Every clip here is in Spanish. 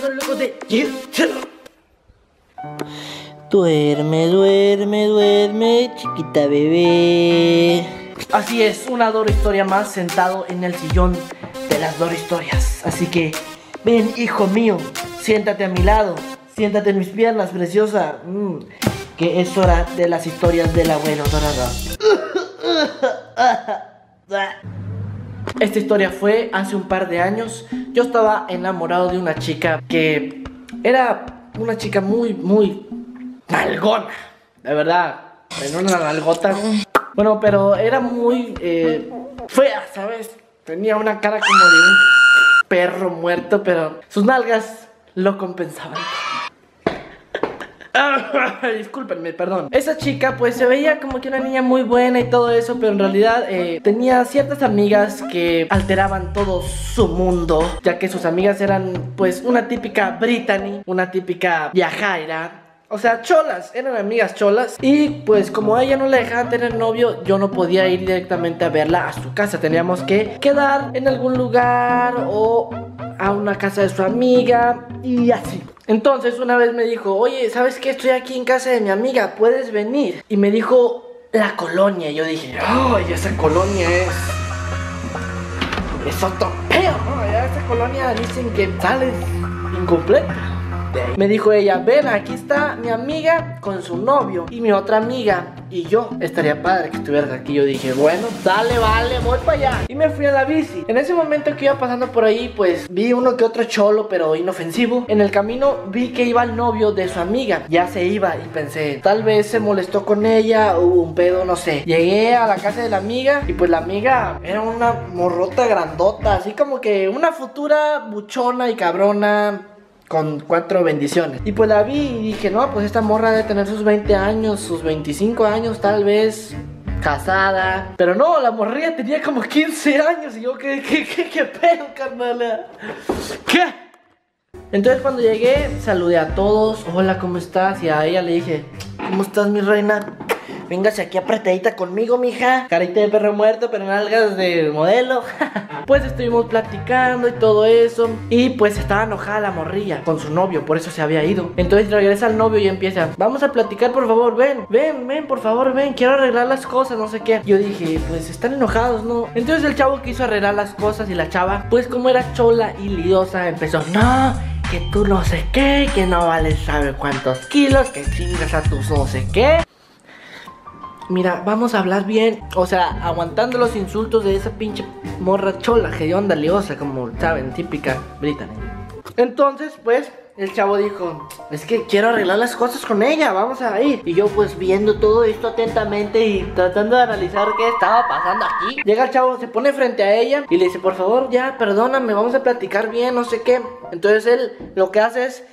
somos los locos de YouTube. Duerme, duerme, duerme, chiquita bebé. Así es, una Doro Historia más sentado en el sillón de las Doro Historias. Así que, ven, hijo mío, siéntate a mi lado, siéntate en mis piernas, preciosa. Mm, que es hora de las historias del abuelo dorado. Esta historia fue hace un par de años. Yo estaba enamorado de una chica que era una chica muy, muy nalgona. De verdad, en una nalgota. Bueno, pero era muy eh, fea, ¿sabes? Tenía una cara como de un perro muerto, pero sus nalgas lo compensaban. Discúlpenme, perdón. Esa chica pues se veía como que una niña muy buena y todo eso, pero en realidad eh, tenía ciertas amigas que alteraban todo su mundo, ya que sus amigas eran pues una típica Brittany, una típica viajaira, o sea, cholas, eran amigas cholas. Y pues como a ella no le dejaban tener novio, yo no podía ir directamente a verla a su casa. Teníamos que quedar en algún lugar o a una casa de su amiga y así. Entonces una vez me dijo, oye, ¿sabes qué? Estoy aquí en casa de mi amiga, ¿puedes venir? Y me dijo la colonia. Y yo dije, ay, esa colonia es... Es otro peo, ¿no? Ya esa colonia dicen que sales incompleta. Me dijo ella, ven, aquí está mi amiga con su novio y mi otra amiga y yo. Estaría padre que estuvieras aquí. Yo dije, bueno, dale, vale, voy para allá. Y me fui a la bici. En ese momento que iba pasando por ahí, pues vi uno que otro cholo, pero inofensivo. En el camino vi que iba el novio de su amiga. Ya se iba y pensé, tal vez se molestó con ella, hubo un pedo, no sé. Llegué a la casa de la amiga y pues la amiga era una morrota grandota, así como que una futura buchona y cabrona con cuatro bendiciones. Y pues la vi y dije, no, pues esta morra debe tener sus 20 años, sus 25 años tal vez. Casada, pero no, la morrilla tenía como 15 años. Y yo, ¿qué, qué, qué, qué pedo, carnal? ¿Qué? Entonces cuando llegué, saludé a todos. Hola, ¿cómo estás? Y a ella le dije, ¿cómo estás, mi reina? Véngase aquí apretadita conmigo, mija. Carita de perro muerto, pero nalgas de modelo. pues estuvimos platicando y todo eso. Y pues estaba enojada la morrilla con su novio, por eso se había ido. Entonces regresa al novio y empieza, vamos a platicar, por favor, ven, ven, ven, por favor, ven, quiero arreglar las cosas, no sé qué. Yo dije, pues están enojados, ¿no? Entonces el chavo quiso arreglar las cosas y la chava, pues como era chola y lidiosa, empezó, no que tú no sé qué, que no vales sabe cuántos kilos, que chingas a tus no sé qué mira, vamos a hablar bien. O sea, aguantando los insultos de esa pinche morra chola, que onda liosa, como saben, típica británica. Entonces, pues, el chavo dijo, es que quiero arreglar las cosas con ella, vamos a ir. Y yo pues viendo todo esto atentamente y tratando de analizar qué estaba pasando aquí. Llega el chavo, se pone frente a ella y le dice, por favor, ya, perdóname, vamos a platicar bien, no sé qué. Entonces él lo que hace es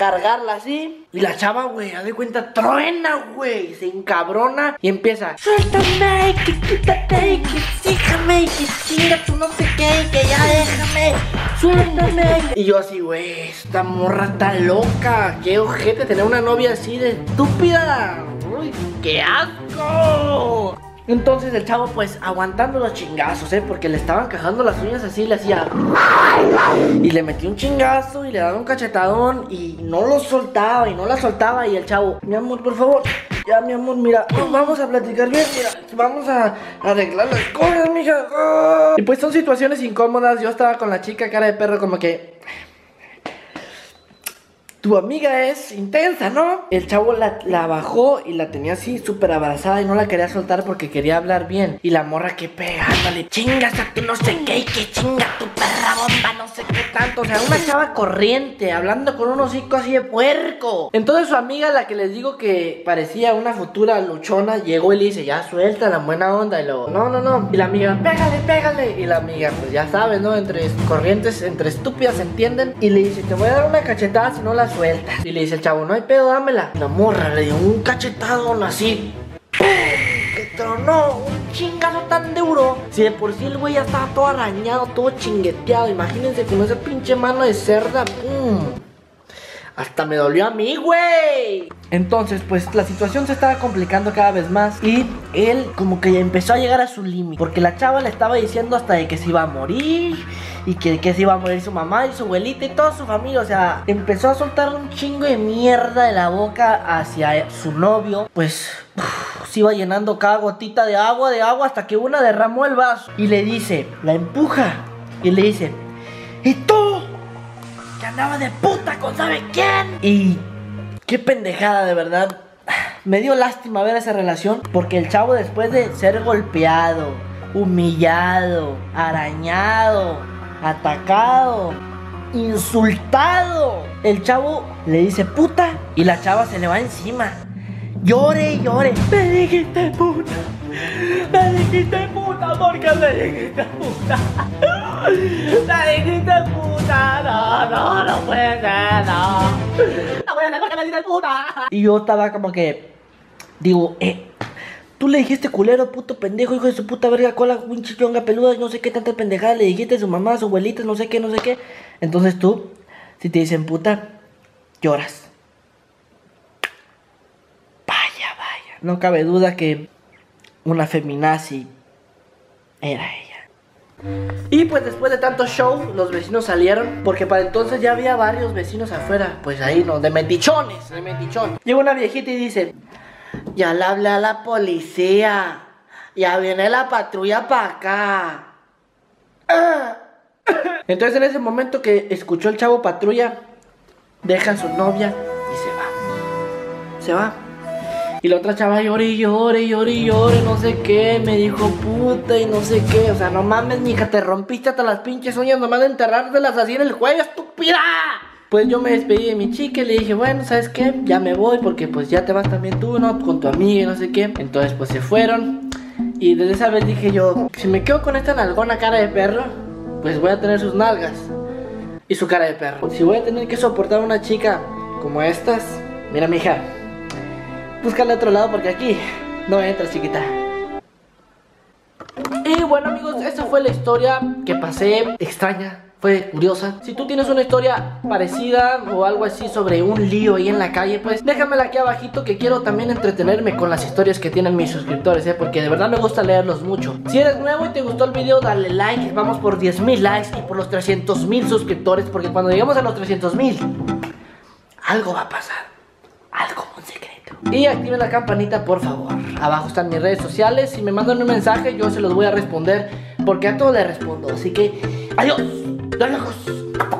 cargarla así. Y la chava, güey, haz de cuenta, truena, güey. Se encabrona y empieza. Suéltame, que quítate, que síjame, que chinga tú no sé qué, que ya déjame. Suéltame. Y yo así, güey, esta morra está loca. Qué ojete tener una novia así de estúpida. Uy, qué asco. Entonces el chavo pues aguantando los chingazos, ¿eh? Porque le estaban cajando las uñas así, le hacía... Y le metió un chingazo y le daba un cachetadón y no lo soltaba y no la soltaba y el chavo, mi amor, por favor, ya mi amor, mira, vamos a platicar bien, mira, vamos a arreglar las cosas, mija. Y pues son situaciones incómodas, yo estaba con la chica cara de perro como que tu amiga es intensa, ¿no? El chavo la, bajó y la tenía así súper abrazada y no la quería soltar porque quería hablar bien. Y la morra que pegándole, chingas a tu no sé qué, que chinga tu perra bomba, no sé qué tanto. O sea, una chava corriente, hablando con un hocico así de puerco. Entonces su amiga, la que les digo que parecía una futura luchona, llegó y le dice, ya suelta la buena onda. Y luego, no, no, no. Y la amiga, pégale, pégale. Y la amiga, pues ya sabes, ¿no? Entre corrientes, entre estúpidas entienden. Y le dice, te voy a dar una cachetada si no la Y le dice el chavo, no hay pedo, dámela. La morra le dio un cachetado así. Que tronó un chingazo tan duro. Si de por sí el güey ya estaba todo arañado, todo chingueteado. Imagínense con esa pinche mano de cerda. Hasta me dolió a mí, güey. Entonces, pues la situación se estaba complicando cada vez más. Y él como que empezó a llegar a su límite. Porque la chava le estaba diciendo hasta de que se iba a morir y que, que se iba a morir su mamá y su abuelita y toda su familia. O sea, empezó a soltar un chingo de mierda de la boca hacia su novio. Pues se iba llenando cada gotita de agua, de agua, hasta que una derramó el vaso y le dice, la empuja y le dice, ¿y tú? Que andaba de puta con sabe quién. Y qué pendejada, de verdad. Me dio lástima ver esa relación porque el chavo después de ser golpeado, humillado, arañado, atacado, insultado, el chavo le dice puta y la chava se le va encima. Llore y llore. Me dijiste puta. Me dijiste puta porque me dijiste puta. Me dijiste puta. No, no, no puede ser, no. No puede ser porque me dijiste puta. Y yo estaba como que, digo, eh. Tú le dijiste culero, puto pendejo, hijo de su puta verga, cola, pinche chonga peluda, no sé qué tantas pendejadas le dijiste a su mamá, a su abuelita, no sé qué, no sé qué. Entonces tú, si te dicen puta, lloras. Vaya, vaya. No cabe duda que una feminazi era ella. Y pues después de tanto show, los vecinos salieron, porque para entonces ya había varios vecinos afuera, pues ahí no, de metichones, de metichón. Llega una viejita y dice, ya le hablé a la policía, ya viene la patrulla para acá. Entonces en ese momento que escuchó el chavo patrulla, deja a su novia y se va. Se va. Y la otra chava llore y llore, llore y llore, no sé qué, me dijo puta y no sé qué. O sea, no mames, mija, te rompiste hasta las pinches uñas nomás de enterrártelas así en el cuello, estúpida. Pues yo me despedí de mi chica y le dije, bueno, ¿sabes qué? Ya me voy porque pues ya te vas también tú, ¿no? Con tu amiga y no sé qué. Entonces pues se fueron. Y desde esa vez dije yo, si me quedo con esta nalgona cara de perro, pues voy a tener sus nalgas y su cara de perro. Si voy a tener que soportar a una chica como estas, mira, mija, búscale otro lado porque aquí no entras, chiquita. Y bueno amigos, esa fue la historia que pasé extraña, fue curiosa. Si tú tienes una historia parecida o algo así sobre un lío ahí en la calle, pues déjamela aquí abajito que quiero también entretenerme con las historias que tienen mis suscriptores, ¿eh? porque de verdad me gusta leerlos mucho. Si eres nuevo y te gustó el video, dale like, vamos por 10 mil likes y por los 300 mil suscriptores, porque cuando lleguemos a los 300 mil, algo va a pasar, algo un secreto. Y activen la campanita por favor. Abajo están mis redes sociales. Si me mandan un mensaje, yo se los voy a responder. Porque a todos les respondo. Así que, adiós. Los locos.